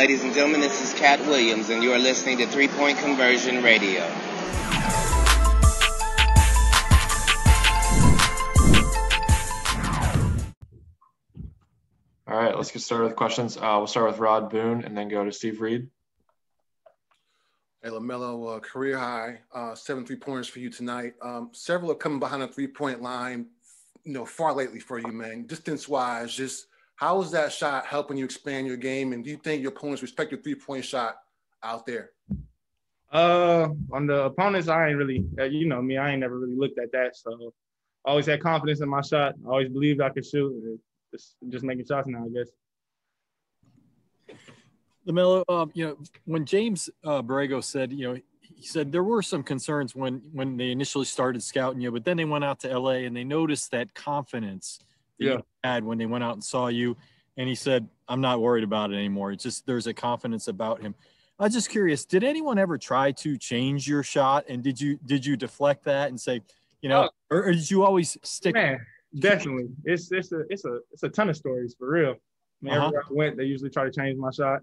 Ladies and gentlemen, this is Cat Williams, and you are listening to Three Point Conversion Radio. All right, let's get started with questions. Uh, we'll start with Rod Boone and then go to Steve Reed. Hey, LaMelo, uh, career high, uh, seven three pointers for you tonight. Um, several are coming behind the three point line, you know, far lately for you, man. Distance wise, just how is that shot helping you expand your game? And do you think your opponents respect your three point shot out there? Uh, on the opponents, I ain't really, uh, you know me, I ain't never really looked at that. So, I always had confidence in my shot. I always believed I could shoot just just making shots now, I guess. LaMelo, um, you know, when James uh, Borrego said, you know, he said there were some concerns when when they initially started scouting you, but then they went out to LA and they noticed that confidence that yeah. had when they went out and saw you. And he said, I'm not worried about it anymore. It's just there's a confidence about him. I was just curious, did anyone ever try to change your shot? And did you did you deflect that and say, you know, oh. or, or, did you always stick? Man, Definitely, it's it's a it's a it's a ton of stories for real. I mean, uh-huh. everywhere I went, they usually try to change my shot.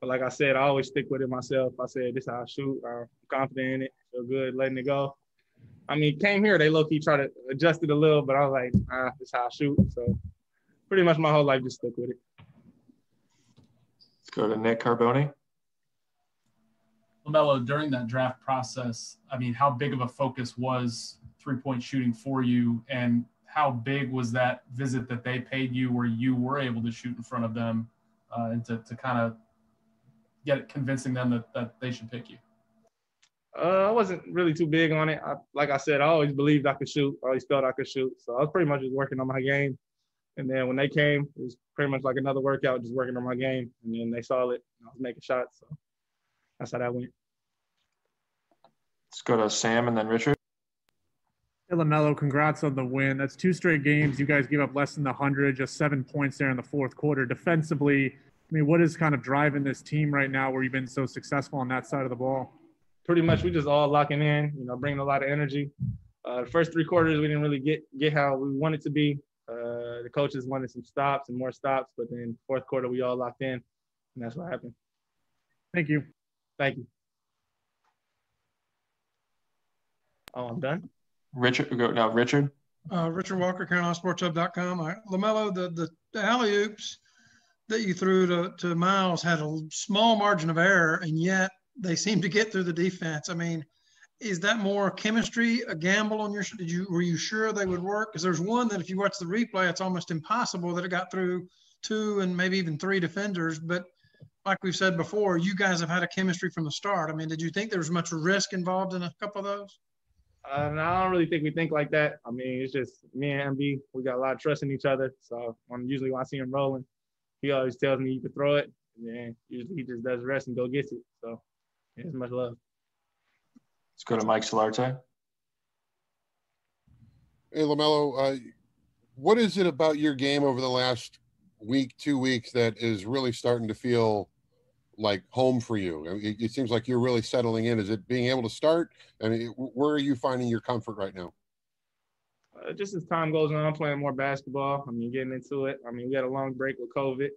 But like I said, I always stick with it myself. I said this is how I shoot. I'm confident in it. Feel good letting it go. I mean, came here, they low key try to adjust it a little, but I was like, ah, this is how I shoot. So pretty much my whole life just stuck with it. Let's go to Nick Carboni. LaMelo, during that draft process, I mean, how big of a focus was three point shooting for you? And how big was that visit that they paid you where you were able to shoot in front of them uh, and to, to kind of get convincing them that, that they should pick you? Uh, I wasn't really too big on it. I, like I said, I always believed I could shoot. I always felt I could shoot. So I was pretty much just working on my game. And then when they came, it was pretty much like another workout, just working on my game. And then they saw it. I was making shots. So that's how that went. Let's go to Sam and then Richard. LaMelo, congrats on the win. That's two straight games. You guys gave up less than the 100, just seven points there in the fourth quarter. Defensively, I mean, what is kind of driving this team right now where you've been so successful on that side of the ball? Pretty much, we just all locking in, you know, bringing a lot of energy. Uh, the first three quarters, we didn't really get get how we wanted to be. Uh, the coaches wanted some stops and more stops, but then fourth quarter, we all locked in, and that's what happened. Thank you. Thank you. Oh, I'm done. Richard, go now, Richard. Uh, Richard Walker, CarolinaSportsHub.com. Right. LaMelo, the, the, the alley oops that you threw to, to Miles had a small margin of error, and yet they seem to get through the defense. I mean, is that more chemistry, a gamble on your? Did you were you sure they would work? Because there's one that if you watch the replay, it's almost impossible that it got through two and maybe even three defenders. But like we've said before, you guys have had a chemistry from the start. I mean, did you think there was much risk involved in a couple of those? Uh, I don't really think we think like that. I mean, it's just me and MB. We got a lot of trust in each other. So when usually when I see him rolling, he always tells me you can throw it, and then usually he just does the rest and go gets it. So yeah, it's much love. Let's go to Mike Solarte. Hey LaMelo, uh, what is it about your game over the last week, two weeks that is really starting to feel like home for you? It, it, seems like you're really settling in. Is it being able to start? I mean, where are you finding your comfort right now? Uh, just as time goes on, I'm playing more basketball. I mean, getting into it. I mean, we had a long break with COVID.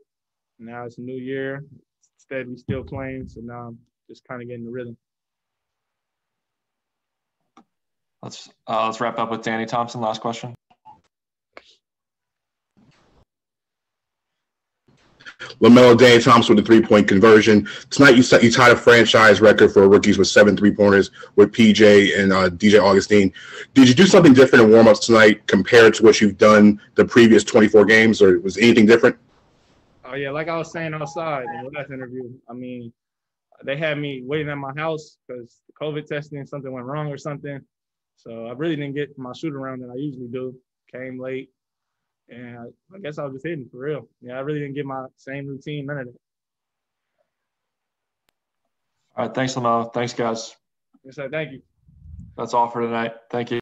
Now it's a new year. Instead, we still playing. So now I'm just kind of getting the rhythm. Let's uh, let's wrap up with Danny Thompson. Last question. LaMelo Danny Thompson with a three point conversion. Tonight, you, you tied a franchise record for rookies with seven three pointers with PJ and uh, DJ Augustin. Did you do something different in warm ups tonight compared to what you've done the previous 24 games, or was anything different? Oh, yeah. Like I was saying outside in the last interview, I mean, they had me waiting at my house because the COVID testing, something went wrong or something. So I really didn't get my shoot around that I usually do. Came late, and I, guess I was just hitting for real. Yeah, I really didn't get my same routine, none of it. All right. Thanks, LaMelo. Thanks, guys. Yes, sir. Thank you. That's all for tonight. Thank you.